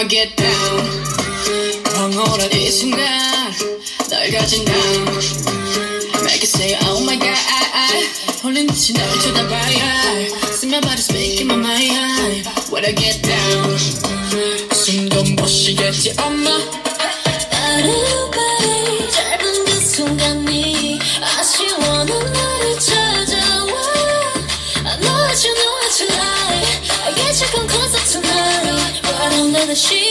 I'ma get down 황홀한 이 순간 널 가진 나 Make it say oh my god 홀린 듯이 널 쳐다봐야 See my body speaking my mind When I get down 숨도 못 쉬겠지 엄마 하루빨 the sheets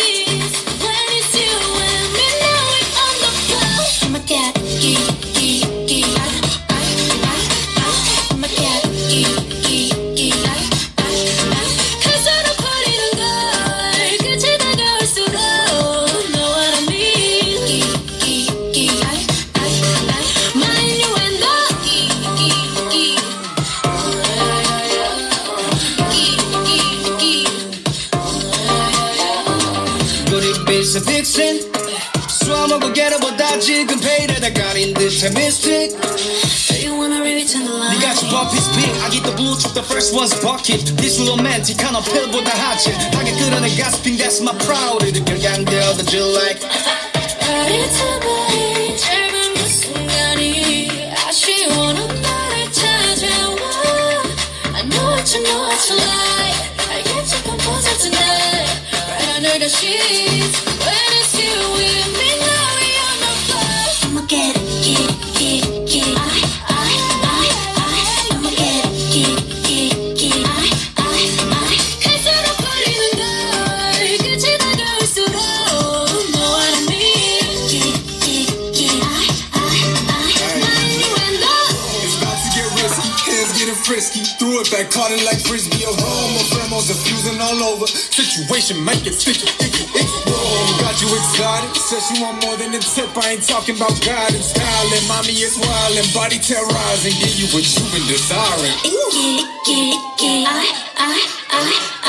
수화먹고 게러보다 지금 페이레다 가린 듯한 미스틱 Do you wanna return the line? 네가 집 버피스 핑 아기 또 blue the first one's bucket This romantic한 어필보다 하지 하게 끌어내 가스핑 that's my proud 이렇게 양되어도 you like 바리트바리 짧은 그 순간이 아쉬워 넌 나를 찾아와 I know what you know what you like I get you composed tonight Right under the sheets frisky. Threw it back, caught it like frisbee. Aroma, pheromones diffusing all over. Situation make it sticky, icky, icky. Got you excited. Said she want more than a tip. I ain't talking about God guidance, styling. Mommy is wildin', body terrorizing. Give you what you've been desiring. Get it, get it, get it I, I, I,